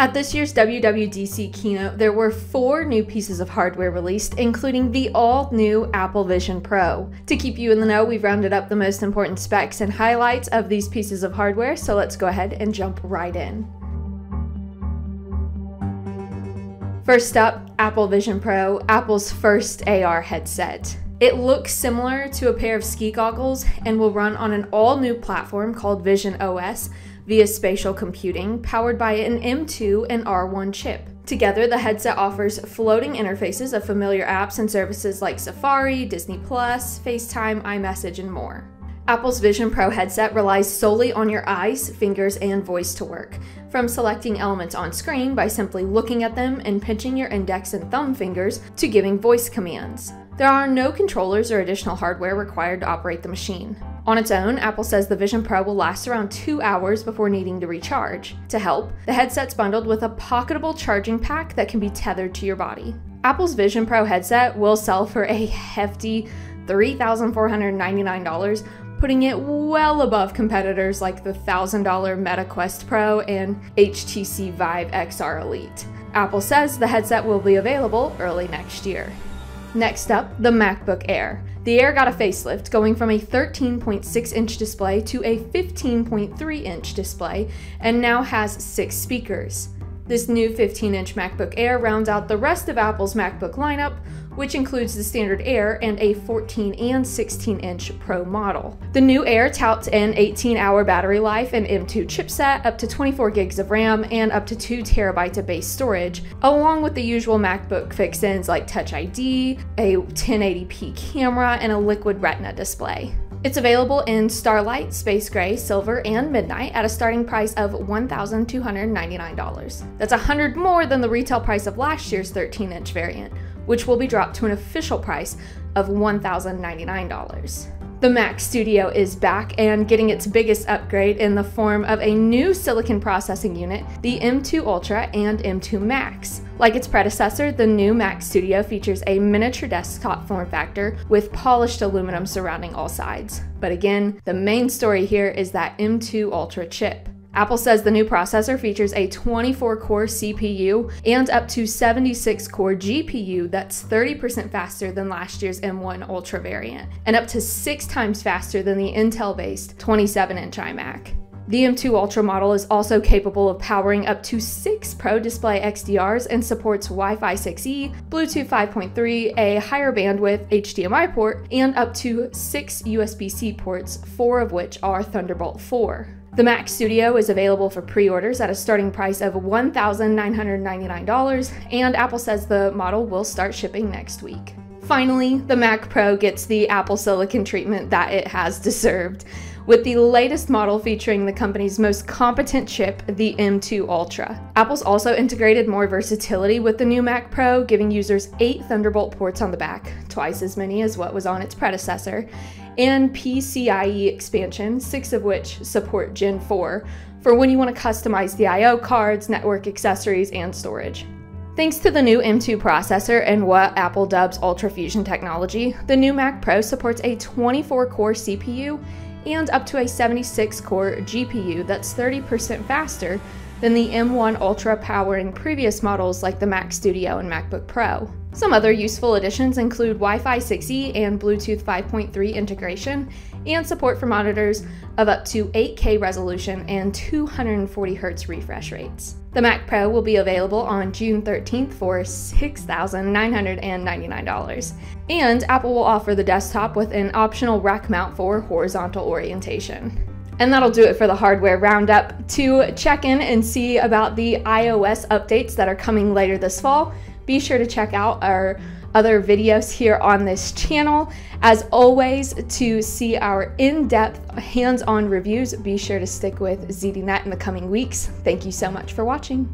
At this year's WWDC keynote, there were four new pieces of hardware released, including the all new Apple Vision Pro. To keep you in the know, we've rounded up the most important specs and highlights of these pieces of hardware, so let's go ahead and jump right in. First up, Apple Vision Pro, Apple's first AR headset. It looks similar to a pair of ski goggles and will run on an all new platform called Vision OS via spatial computing, powered by an M2 and R1 chip. Together, the headset offers floating interfaces of familiar apps and services like Safari, Disney Plus, FaceTime, iMessage, and more. Apple's Vision Pro headset relies solely on your eyes, fingers, and voice to work, from selecting elements on screen by simply looking at them and pinching your index and thumb fingers to giving voice commands. There are no controllers or additional hardware required to operate the machine. On its own, Apple says the Vision Pro will last around two hours before needing to recharge. To help, the headset's bundled with a pocketable charging pack that can be tethered to your body. Apple's Vision Pro headset will sell for a hefty $3,499, putting it well above competitors like the $1,000 Meta Quest Pro and HTC Vive XR Elite. Apple says the headset will be available early next year. Next up, the MacBook Air. The Air got a facelift, going from a 13.6 inch display to a 15.3 inch display, and now has six speakers. This new 15 inch MacBook Air rounds out the rest of Apple's MacBook lineup, which includes the standard Air and a 14 and 16 inch Pro model. The new Air touts an 18 hour battery life and M2 chipset, up to 24 gigs of RAM, and up to 2 terabytes of base storage, along with the usual MacBook fixins like Touch ID, a 1080p camera, and a liquid retina display. It's available in Starlight, Space Gray, Silver, and Midnight at a starting price of $1,299. That's 100 more than the retail price of last year's 13-inch variant, which will be dropped to an official price of $1,099. The Mac Studio is back and getting its biggest upgrade in the form of a new silicon processing unit, the M2 Ultra and M2 Max. Like its predecessor, the new Mac Studio features a miniature desktop form factor with polished aluminum surrounding all sides. But again, the main story here is that M2 Ultra chip. Apple says the new processor features a 24 core CPU and up to 76 core GPU that's 30% faster than last year's M1 Ultra variant, and up to six times faster than the Intel based 27 inch iMac. The M2 Ultra model is also capable of powering up to six Pro Display XDRs and supports Wi Fi 6E, Bluetooth 5.3, a higher bandwidth HDMI port, and up to six USB C ports, four of which are Thunderbolt 4. The Mac Studio is available for pre orders at a starting price of $1,999, and Apple says the model will start shipping next week. Finally, the Mac Pro gets the Apple Silicon treatment that it has deserved with the latest model featuring the company's most competent chip, the M2 Ultra. Apple's also integrated more versatility with the new Mac Pro, giving users eight Thunderbolt ports on the back, twice as many as what was on its predecessor, and PCIe expansion, six of which support Gen 4, for when you want to customize the I.O. cards, network accessories, and storage. Thanks to the new M2 processor and what Apple dubs Ultra Fusion technology, the new Mac Pro supports a 24 core CPU and up to a 76 core GPU that's 30% faster than the M1 Ultra powering previous models like the Mac Studio and MacBook Pro. Some other useful additions include Wi Fi 6E and Bluetooth 5.3 integration, and support for monitors of up to 8K resolution and 240Hz refresh rates. The Mac Pro will be available on June 13th for $6,999. And Apple will offer the desktop with an optional rack mount for horizontal orientation. And that'll do it for the hardware roundup. To check in and see about the iOS updates that are coming later this fall, be sure to check out our other videos here on this channel. As always, to see our in-depth hands-on reviews, be sure to stick with ZDNet in the coming weeks. Thank you so much for watching.